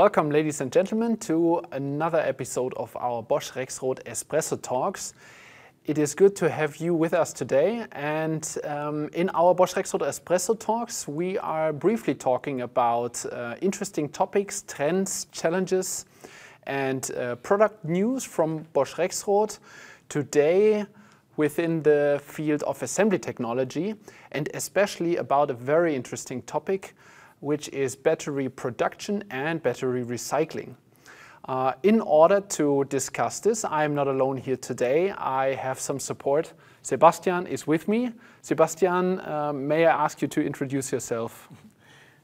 Welcome, ladies and gentlemen, to another episode of our Bosch Rexroth Espresso Talks. It is good to have you with us today. And um, in our Bosch Rexroth Espresso Talks, we are briefly talking about uh, interesting topics, trends, challenges, and uh, product news from Bosch Rexroth. Today, within the field of assembly technology, and especially about a very interesting topic which is battery production and battery recycling. Uh, in order to discuss this, I am not alone here today. I have some support. Sebastian is with me. Sebastian, uh, may I ask you to introduce yourself?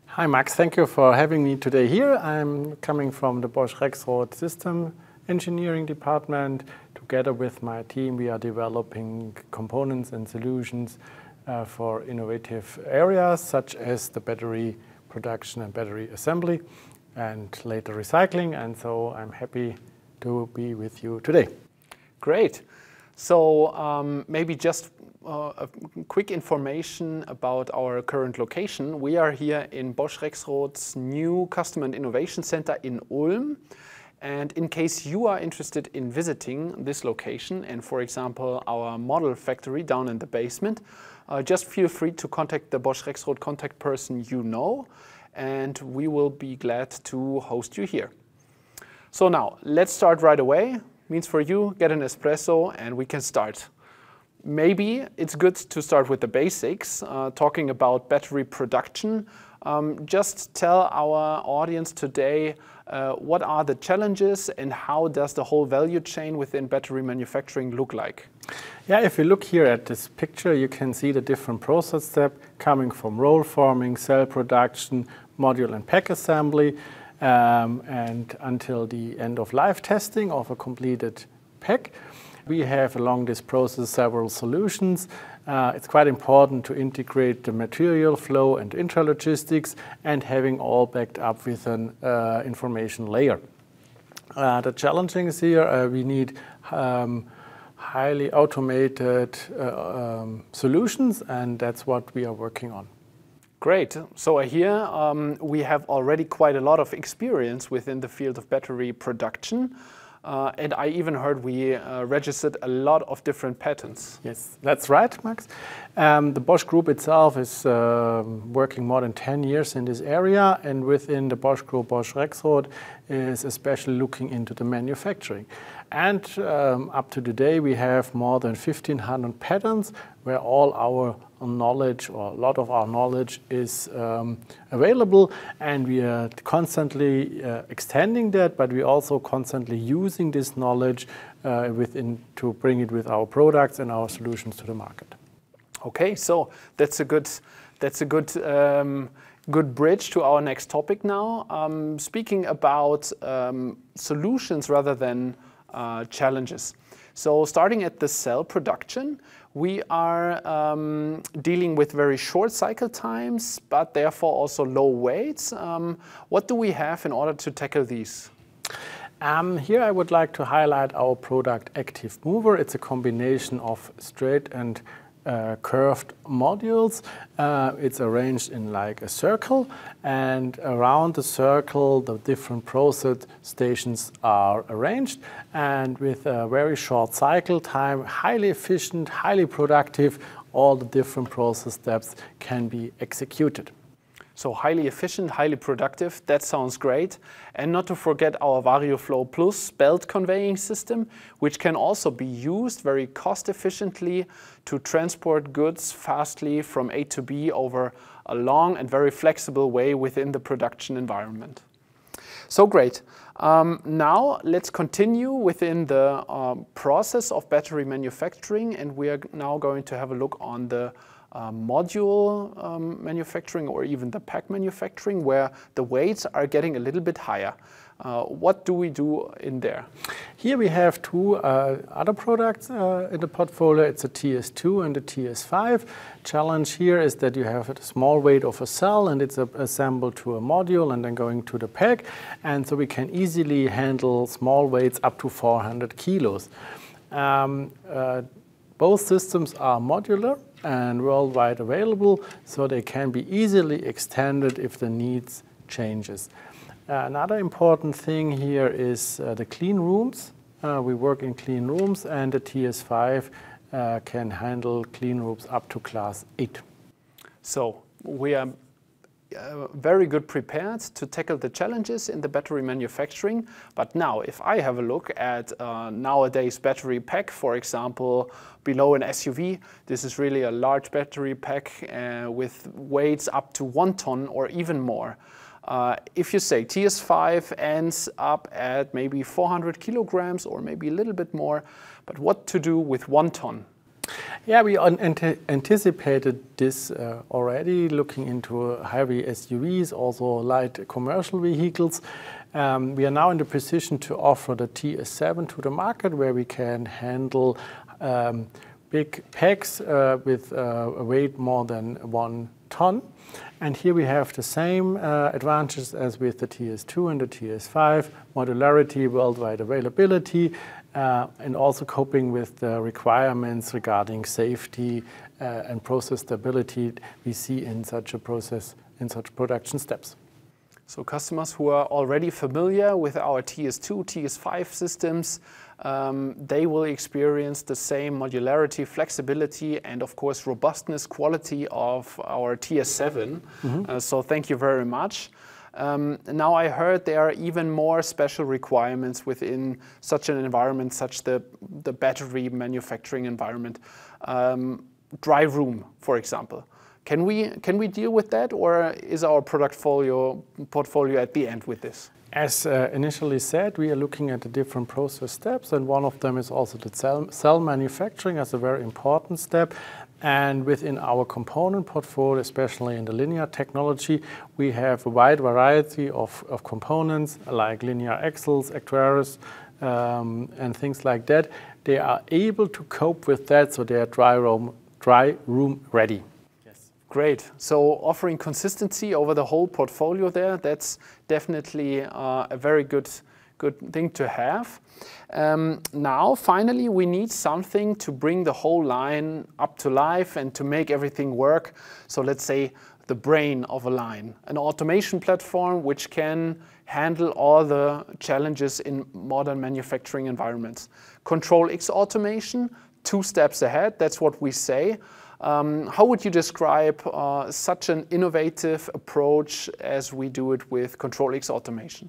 Hi, Max. Thank you for having me today here. I'm coming from the Bosch Rexroth System Engineering Department. Together with my team, we are developing components and solutions uh, for innovative areas such as the battery production and battery assembly and later recycling. And so I'm happy to be with you today. Great. So um, maybe just uh, a quick information about our current location. We are here in Bosch Rexroth's new Customer and Innovation Center in Ulm. And in case you are interested in visiting this location and, for example, our model factory down in the basement, uh, just feel free to contact the Bosch Rexroth contact person you know, and we will be glad to host you here. So now, let's start right away. Means for you, get an espresso and we can start. Maybe it's good to start with the basics, uh, talking about battery production. Um, just tell our audience today uh, what are the challenges and how does the whole value chain within battery manufacturing look like? Yeah, if you look here at this picture, you can see the different process steps coming from roll forming, cell production, module and pack assembly, um, and until the end of life testing of a completed pack. We have along this process several solutions. Uh, it's quite important to integrate the material flow and intralogistics and having all backed up with an uh, information layer. Uh, the challenging is here, uh, we need um, highly automated uh, um, solutions and that's what we are working on. Great. So here um, we have already quite a lot of experience within the field of battery production. Uh, and I even heard we uh, registered a lot of different patents. Yes, that's right, Max. Um, the Bosch Group itself is uh, working more than 10 years in this area, and within the Bosch Group, Bosch Rexroth is especially looking into the manufacturing. And um, up to today, we have more than 1,500 patents where all our knowledge or a lot of our knowledge is um, available. And we are constantly uh, extending that but we're also constantly using this knowledge uh, within to bring it with our products and our solutions to the market. Okay so that's a good that's a good um, good bridge to our next topic now. Um, speaking about um, solutions rather than uh, challenges so starting at the cell production we are um, dealing with very short cycle times, but therefore also low weights. Um, what do we have in order to tackle these? Um, here I would like to highlight our product Active Mover. It's a combination of straight and uh, curved modules. Uh, it's arranged in like a circle and around the circle the different process stations are arranged and with a very short cycle time, highly efficient, highly productive, all the different process steps can be executed. So highly efficient, highly productive, that sounds great. And not to forget our VarioFlow Plus belt conveying system, which can also be used very cost efficiently to transport goods fastly from A to B over a long and very flexible way within the production environment. So great. Um, now let's continue within the uh, process of battery manufacturing and we are now going to have a look on the uh, module um, manufacturing or even the pack manufacturing where the weights are getting a little bit higher. Uh, what do we do in there? Here we have two uh, other products uh, in the portfolio. It's a TS2 and a TS5. Challenge here is that you have a small weight of a cell and it's assembled to a module and then going to the pack. And so we can easily handle small weights up to 400 kilos. Um, uh, both systems are modular and worldwide available, so they can be easily extended if the needs changes. Uh, another important thing here is uh, the clean rooms. Uh, we work in clean rooms, and the TS5 uh, can handle clean rooms up to class 8. So we are uh, very good prepared to tackle the challenges in the battery manufacturing. But now, if I have a look at uh, nowadays battery pack, for example, below an SUV, this is really a large battery pack uh, with weights up to one ton or even more. Uh, if you say TS5 ends up at maybe 400 kilograms or maybe a little bit more, but what to do with one ton? Yeah, we anticipated this uh, already, looking into heavy SUVs, also light commercial vehicles. Um, we are now in the position to offer the TS7 to the market, where we can handle um, big packs uh, with uh, a weight more than one ton. And here we have the same uh, advantages as with the TS2 and the TS5, modularity, worldwide availability, uh, and also coping with the requirements regarding safety uh, and process stability we see in such a process, in such production steps. So customers who are already familiar with our TS2, TS5 systems, um, they will experience the same modularity, flexibility, and of course robustness quality of our TS7. Mm -hmm. uh, so thank you very much. Um, now I heard there are even more special requirements within such an environment, such the, the battery manufacturing environment. Um, dry room, for example. Can we, can we deal with that or is our product portfolio, portfolio at the end with this? As uh, initially said, we are looking at the different process steps, and one of them is also the cell, cell manufacturing as a very important step. And within our component portfolio, especially in the linear technology, we have a wide variety of, of components like linear axles, actuators, um, and things like that. They are able to cope with that, so they are dry room, dry room ready. Yes. Great. So offering consistency over the whole portfolio there, that's definitely uh, a very good good thing to have. Um, now, finally, we need something to bring the whole line up to life and to make everything work. So let's say the brain of a line, an automation platform which can handle all the challenges in modern manufacturing environments. ctrlX automation, two steps ahead, that's what we say. Um, how would you describe uh, such an innovative approach as we do it with ctrlX automation?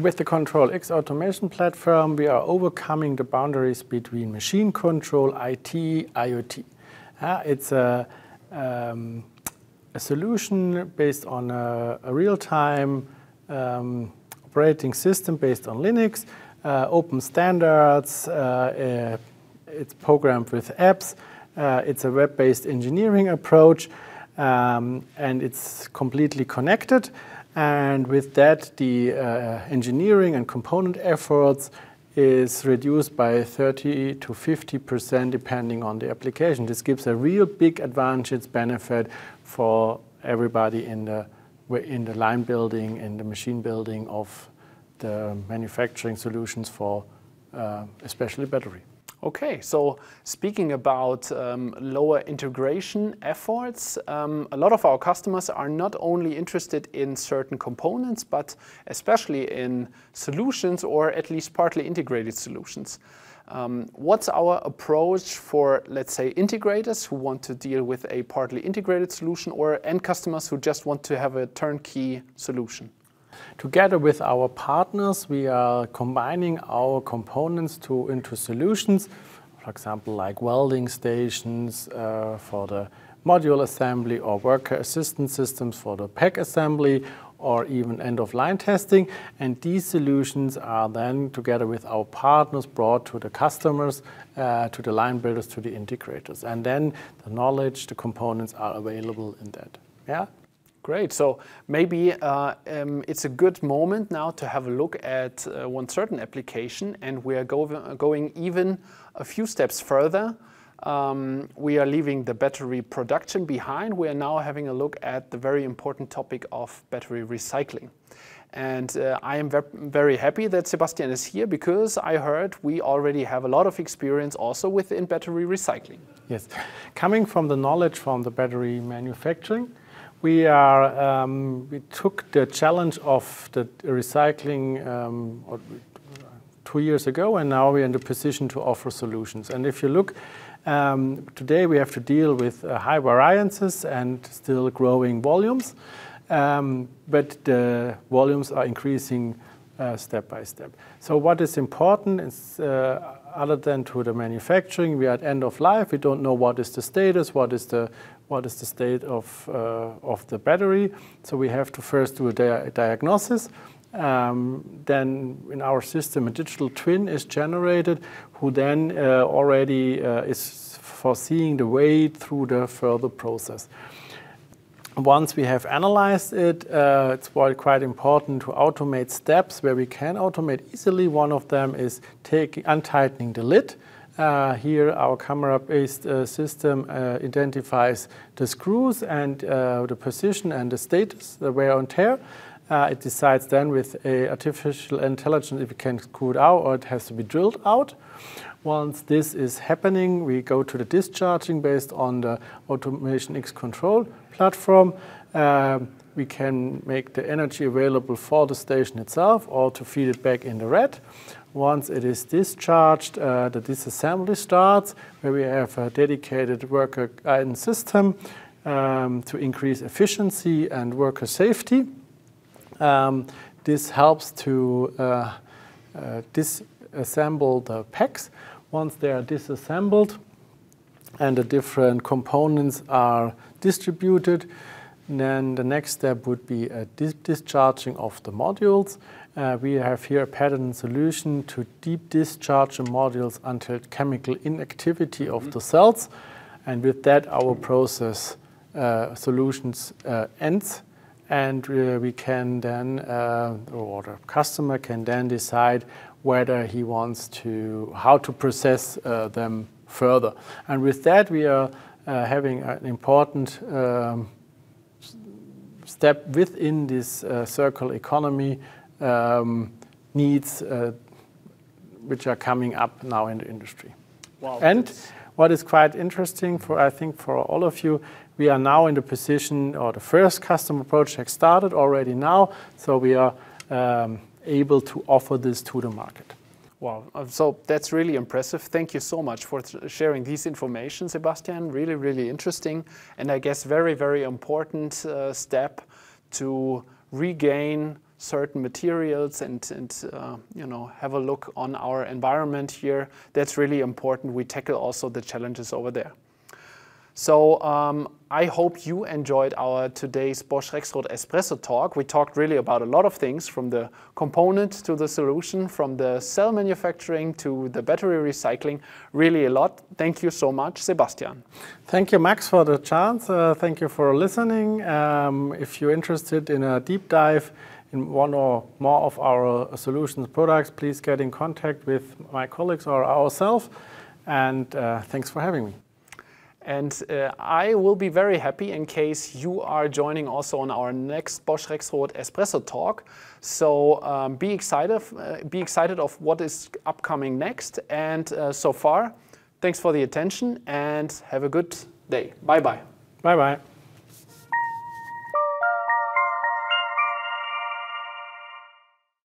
With the ctrlX automation platform, we are overcoming the boundaries between machine control, IT, IoT. Uh, it's a, um, a, solution based on a, a real-time um, operating system based on Linux, uh, open standards, uh, uh it's programmed with apps, uh, it's a web-based engineering approach, um, and it's completely connected. And with that, the uh, engineering and component efforts is reduced by 30 to 50% depending on the application. This gives a real big advantage benefit for everybody in the, in the line building, in the machine building of the manufacturing solutions for uh, especially battery. Okay, so speaking about um, lower integration efforts, um, a lot of our customers are not only interested in certain components, but especially in solutions or at least partly integrated solutions. Um, what's our approach for, let's say, integrators who want to deal with a partly integrated solution or end customers who just want to have a turnkey solution? Together with our partners, we are combining our components to, into solutions, for example, like welding stations uh, for the module assembly or worker assistance systems for the pack assembly or even end-of-line testing. And these solutions are then, together with our partners, brought to the customers, uh, to the line builders, to the integrators. And then the knowledge, the components are available in that. Yeah? Great. So maybe uh, um, it's a good moment now to have a look at uh, one certain application, and we are go going even a few steps further. Um, we are leaving the battery production behind. We are now having a look at the very important topic of battery recycling. And uh, I am very happy that Sebastian is here because I heard we already have a lot of experience also within battery recycling. Yes, coming from the knowledge from the battery manufacturing, we are um, we took the challenge of the recycling um, two years ago, and now we're in the position to offer solutions. And if you look, um, today we have to deal with uh, high variances and still growing volumes, um, but the volumes are increasing uh, step by step. So what is important is, uh, other than to the manufacturing, we are at end of life. We don't know what is the status, what is the what is the state of uh, of the battery. So we have to first do a dia diagnosis. Um, then in our system, a digital twin is generated, who then uh, already uh, is foreseeing the way through the further process once we have analyzed it, uh, it's quite important to automate steps where we can automate easily. One of them is taking, untightening the lid. Uh, here, our camera-based uh, system uh, identifies the screws and uh, the position and the status, the wear and tear. Uh, it decides then with a artificial intelligence if it can screw it out or it has to be drilled out. Once this is happening, we go to the discharging based on the Automation X control platform. Uh, we can make the energy available for the station itself or to feed it back in the grid. Once it is discharged, uh, the disassembly starts, where we have a dedicated worker guidance system um, to increase efficiency and worker safety. Um, this helps to uh, uh disassemble the packs once they are disassembled and the different components are distributed, then the next step would be a dis discharging of the modules. Uh, we have here a pattern solution to deep discharge the modules until chemical inactivity of mm -hmm. the cells. And with that, our process uh, solutions uh, ends. And uh, we can then, uh, or the customer can then decide whether he wants to, how to process uh, them further. And with that, we are uh, having an important um, step within this uh, circular economy um, needs uh, which are coming up now in the industry. Wow, and what is quite interesting for, I think, for all of you, we are now in the position, or the first customer project started already now, so we are um, able to offer this to the market. Wow, uh, so that's really impressive. Thank you so much for sharing these information, Sebastian. Really, really interesting, and I guess very, very important uh, step to regain certain materials and, and uh, you know have a look on our environment here. That's really important. We tackle also the challenges over there. So um, I hope you enjoyed our today's Bosch Rexroth Espresso talk. We talked really about a lot of things from the component to the solution, from the cell manufacturing to the battery recycling, really a lot. Thank you so much, Sebastian. Thank you, Max, for the chance. Uh, thank you for listening. Um, if you're interested in a deep dive in one or more of our solutions products, please get in contact with my colleagues or ourselves. And uh, thanks for having me. And uh, I will be very happy in case you are joining also on our next Bosch Rexroth Espresso talk. So um, be excited, uh, be excited of what is upcoming next. And uh, so far, thanks for the attention and have a good day. Bye bye. Bye bye.